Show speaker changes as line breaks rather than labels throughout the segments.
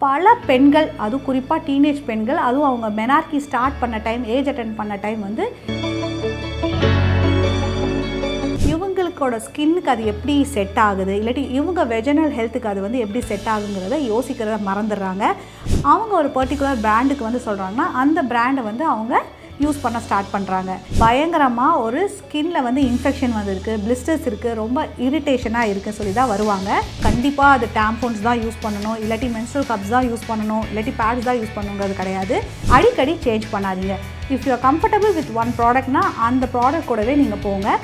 பல பெண்கள் அதுவும் குறிப்பாக டீனேஜ் பெண்கள் அதுவும் அவங்க மெனார்கி ஸ்டார்ட் பண்ண டைம் ஏஜ் அட்டன் பண்ண டைம் வந்து இவங்களுக்கோட ஸ்கின்னுக்கு அது எப்படி செட் ஆகுது? இல்லாட்டி இவங்க வெஜனல் ஹெல்த்துக்கு அது வந்து எப்படி செட் ஆகுங்கிறத யோசிக்கிறத மறந்துடுறாங்க. அவங்க ஒரு பர்டிகுலர் பிராண்டுக்கு வந்து சொல்கிறாங்கன்னா அந்த பிராண்டை வந்து அவங்க யூஸ் பண்ண ஸ்டார்ட் பண்ணுறாங்க பயங்கரமாக ஒரு ஸ்கின்ல வந்து இன்ஃபெக்ஷன் வந்திருக்கு பிளிஸ்டர்ஸ் இருக்குது ரொம்ப இரிட்டேஷனாக இருக்குன்னு சொல்லி தான் வருவாங்க. கண்டிப்பாக அது டேம்போன்ஸ் தான் யூஸ் பண்ணணும் இல்லாட்டி மென்ஸ்ட்ரல் கப்ஸ் தான் யூஸ் பண்ணணும் இல்லாட்டி பேட்ஸ் தான் யூஸ் பண்ணுங்கிறது கிடையாது. அடிக்கடி சேஞ்ச் பண்ணாதீங்க. If you are comfortable with one ப்ராடக்ட்னா அந்த ப்ராடக்ட் கூடவே நீங்கள் போங்க.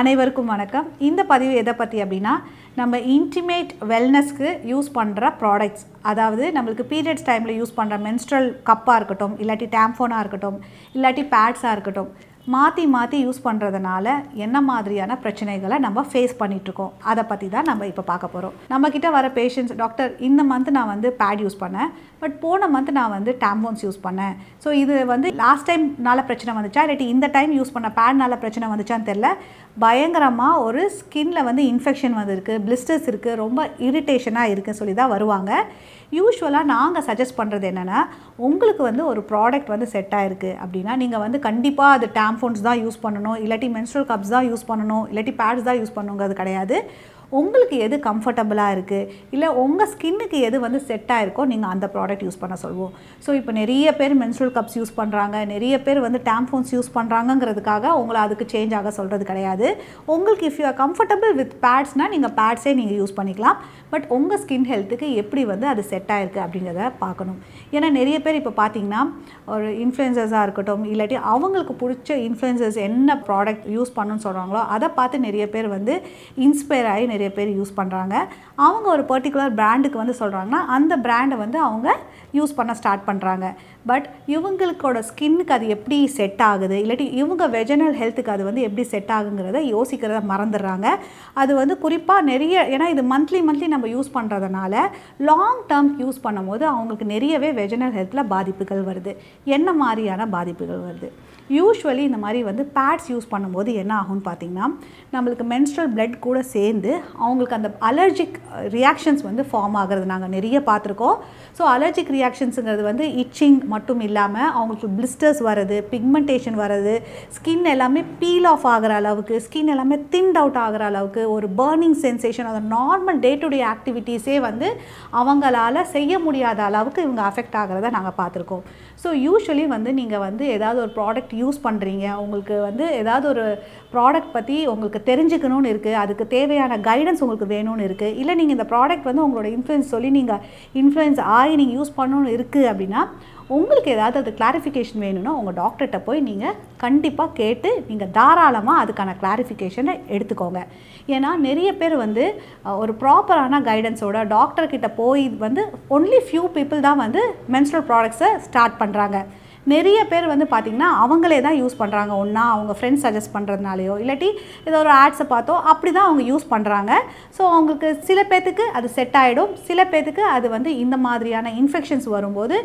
அனைவருக்கும் வணக்கம். இந்த பதிவு எதை பற்றி அப்படின்னா நம்ம இன்டிமேட் வெல்னஸ்க்கு யூஸ் பண்ணுற ப்ராடக்ட்ஸ் அதாவது நம்மளுக்கு பீரியட்ஸ் டைமில் யூஸ் பண்ணுற மென்ஸ்ட்ரல் கப்பாக இருக்கட்டும் இல்லாட்டி டேம்ஃபோனாக இருக்கட்டும் இல்லாட்டி பேட்ஸாக இருக்கட்டும். மாற்றி மாற்றி யூஸ் பண்ணுறதுனால என்ன மாதிரியான பிரச்சனைகளை நம்ம ஃபேஸ் பண்ணிகிட்ருக்கோம் அதை பற்றி தான் நம்ம இப்போ பார்க்க போகிறோம் நம்மக்கிட்ட வர பேஷண்ட்ஸ் டாக்டர் இந்த மந்த் நான் வந்து பேட் யூஸ் பண்ணேன். பட் போன மந்த் நான் வந்து டேம்போன்ஸ் யூஸ் பண்ணேன். ஸோ இது வந்து லாஸ்ட் டைம்னால பிரச்சனை வந்துச்சா? இல்லாட்டி இந்த டைம் யூஸ் பண்ண பேட்னால பிரச்சனை வந்துச்சான்னு தெரில பயங்கரமாக ஒரு ஸ்கின்ல வந்து இன்ஃபெக்ஷன் வந்திருக்கு பிளிஸ்டர்ஸ் இருக்குது ரொம்ப இரிட்டேஷனாக இருக்குன்னு சொல்லி தான் வருவாங்க யூஸ்வலாக நாங்கள் சஜஸ்ட் பண்ணுறது என்னென்னா உங்களுக்கு வந்து ஒரு ப்ராடக்ட் வந்து செட் ஆகிருக்கு அப்படின்னா நீங்கள் வந்து கண்டிப்பாக அது டேம் டேம்ஃபோன்ஸ் தான் யூஸ் பண்ணணும் இல்லாட்டி மென்ஸ்ட்ரல் கப்ஸ் தான் யூஸ் பண்ணணும் இல்லாட்டி பேட்ஸ் தான் யூஸ் பண்ணுங்கிறது கிடையாது. உங்களுக்கு எது கம்ஃபர்டபுளாக இருக்குது இல்லை உங்கள் ஸ்கின்னுக்கு எது வந்து செட் ஆயிருக்கோ நீங்கள் அந்த ப்ராடக்ட் யூஸ் பண்ண சொல்லுவோம். ஸோ இப்போ நிறைய பேர் மென்சுரல் கப்ஸ் யூஸ் பண்ணுறாங்க நிறைய பேர் வந்து டேம்ஃபோன்ஸ் யூஸ் பண்ணுறாங்கங்கிறதுக்காக உங்களை அதுக்கு சேஞ்ச் ஆக சொல்கிறது கிடையாது. உங்களுக்கு if you are comfortable with பேட்ஸ்னால் நீங்கள் பேட்ஸே நீங்கள் யூஸ் பண்ணிக்கலாம். பட் உங்கள் ஸ்கின் ஹெல்த்துக்கு எப்படி வந்து அது செட் ஆகிருக்கு அப்படிங்கிறத பார்க்கணும். ஏன்னா நிறைய பேர் இப்போ பார்த்தீங்கன்னா ஒரு இன்ஃப்ளூயன்சர்ஸாக இருக்கட்டும் இல்லாட்டி அவங்களுக்கு பிடிச்ச இன்ஃப்ளூயன்சர்ஸ் என்ன ப்ராடக்ட் யூஸ் பண்ணணும்னு சொல்கிறாங்களோ அதை பார்த்து நிறைய பேர் வந்து இன்ஸ்பயர் ஆகி நிறைய நிறைய பேர் யூஸ் பண்ணுறாங்க அவங்க ஒரு பர்டிகுலர் பிராண்டுக்கு வந்து சொல்கிறாங்கன்னா அந்த பிராண்டை வந்து அவங்க யூஸ் பண்ண ஸ்டார்ட் பண்ணுறாங்க பட் இவங்களுக்கோட ஸ்கின்னுக்கு அது எப்படி செட் ஆகுது? இல்லாட்டி இவங்க வெஜனல் ஹெல்த்துக்கு அது வந்து எப்படி செட் ஆகுங்கிறத யோசிக்கிறத மறந்துடுறாங்க. அது வந்து குறிப்பாக நிறைய ஏன்னா இது மந்த்லி மந்த்லி நம்ம யூஸ் பண்ணுறதுனால லாங் டேர்ம் யூஸ் பண்ணும்போது அவங்களுக்கு நிறையவே வெஜனல் ஹெல்த்தில் பாதிப்புகள் வருது. என்ன மாதிரியான பாதிப்புகள் வருது? யூஸ்வலி இந்த மாதிரி வந்து பேட்ஸ் யூஸ் பண்ணும்போது என்ன ஆகும்னு பார்த்திங்கன்னா நம்மளுக்கு மென்ஸ்ட்ரல் பிளட் கூட சேர்ந்து அவங்களுக்கு அந்த அலர்ஜிக் ரியாக்ஷன்ஸ் வந்து ஃபார்ம் ஆகிறது நாங்கள் நிறைய பார்த்துருக்கோம். ஸோ அலர்ஜிக் ரியாக்ஷன்ஸுங்கிறது வந்து இச்சிங் மட்டும் இல்லாமல் அவங்களுக்கு பிளிஸ்டர்ஸ் வர்றது பிக்மெண்டேஷன் வர்றது ஸ்கின் எல்லாமே பீல் ஆஃப் ஆகிற அளவுக்கு ஸ்கின் எல்லாமே தின்ட் அவுட் ஆகிற அளவுக்கு ஒரு பேர்னிங் சென்சேஷன் அந்த நார்மல் டே டு டே ஆக்டிவிட்டீஸே வந்து அவங்களால செய்ய முடியாத அளவுக்கு இவங்க அஃபெக்ட் ஆகிறத நாங்கள் பார்த்துருக்கோம். ஸோ யூஸ்வலி வந்து நீங்கள் வந்து ஏதாவது ஒரு ப்ராடக்ட் யூஸ் பண்ணுறீங்க உங்களுக்கு வந்து ஏதாவது ஒரு ப்ராடக்ட் பற்றி உங்களுக்கு தெரிஞ்சுக்கணும்னு இருக்குது அதுக்கு தேவையான கைடன்ஸ் உங்களுக்கு வேணும்னு இருக்குது இல்லை நீங்கள் இந்த ப்ராடக்ட் வந்து உங்களோட இன்ஃப்ளூயன்ஸ் சொல்லி நீங்கள் இன்ஃப்ளூயன்ஸ் ஆகி நீங்கள் யூஸ் பண்ணணும்னு இருக்குது அப்படின்னா உங்களுக்கு ஏதாவது அது கிளாரிஃபிகேஷன் வேணும்னா உங்கள் டாக்டர்கிட்ட போய் நீங்கள் கண்டிப்பாக கேட்டு நீங்கள் தாராளமாக அதுக்கான கிளாரிஃபிகேஷனை எடுத்துக்கோங்க. ஏன்னா நிறைய பேர் வந்து ஒரு ப்ராப்பரான கைடன்ஸோட டாக்டர்கிட்ட போய் வந்து ஒன்லி ஃபியூ பீப்புள் தான் வந்து மென்ஸ்ட்ரல் ப்ராடக்ட்ஸை ஸ்டார்ட் பண்ணுறாங்க நிறைய பேர் வந்து பார்த்திங்கன்னா அவங்களே தான் யூஸ் பண்ணுறாங்க ஒன்றா அவங்க ஃப்ரெண்ட்ஸ் சஜஸ்ட் பண்ணுறதுனாலையோ இல்லாட்டி ஏதோ ஒரு ஆட்ஸை பார்த்தோ அப்படி தான் அவங்க யூஸ் பண்ணுறாங்க ஸோ அவங்களுக்கு சில பேர்த்துக்கு அது செட் ஆகிடும் சில பேர்த்துக்கு அது வந்து இந்த மாதிரியான இன்ஃபெக்ஷன்ஸ் வரும்போது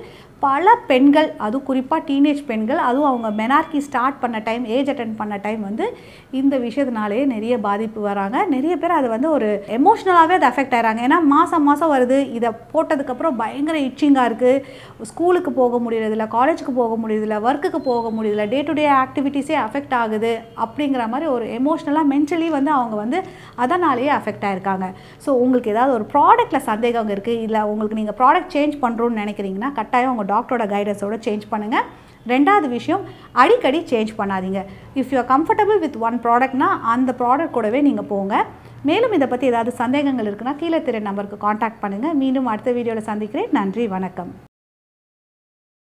பல பெண்கள் அதுவும் குறிப்பாக டீனேஜ் பெண்கள் அதுவும் அவங்க மெனார்கி ஸ்டார்ட் பண்ண டைம் ஏஜ் அட்டன் பண்ண டைம் வந்து இந்த விஷயத்தினாலே நிறைய பாதிப்பு வராங்க. நிறைய பேர் அது வந்து ஒரு எமோஷ்னலாகவே அது அஃபெக்ட் ஆகிறாங்க ஏன்னா மாதம் மாதம் வருது. இதை போட்டதுக்கப்புறம் பயங்கர இச்சிங்காக இருக்குது ஸ்கூலுக்கு போக முடியறதில்ல காலேஜுக்கு போக போக முடியறதில்ல ஒர்க்குக்கு போக முடியறதில்ல டே டு டே ஆக்டிவிட்டீஸே அஃபெக்ட் ஆகுது அப்படிங்கிற மாதிரி ஒரு எமோஷ்னலாக மென்டலி வந்து அவங்க வந்து அதனாலேயே அஃபெக்ட் ஆகிருக்காங்க ஸோ உங்களுக்கு ஏதாவது ஒரு ப்ராடக்ட்டில் சந்தேகம் இருக்குது இல்லை உங்களுக்கு நீங்கள் ப்ராடக்ட் சேஞ்ச் பண்ணுறோன்னு நினைக்கிறீங்கன்னா கட்டாயம் உங்கள் டாக்டரோட கைடன்ஸோடு சேஞ்ச் பண்ணுங்கள் ரெண்டாவது விஷயம் அடிக்கடி சேஞ்ச் பண்ணாதீங்க. If you are comfortable with one ப்ராடக்ட்னா அந்த ப்ராடக்ட் கூடவே நீங்கள் போங்க. மேலும் இதை பற்றி ஏதாவது சந்தேகங்கள் இருக்குன்னா கீழே திரை நம்பருக்கு காண்டாக்ட் பண்ணுங்கள் மீண்டும் அடுத்த வீடியோவில் சந்திக்கிறேன். நன்றி வணக்கம்.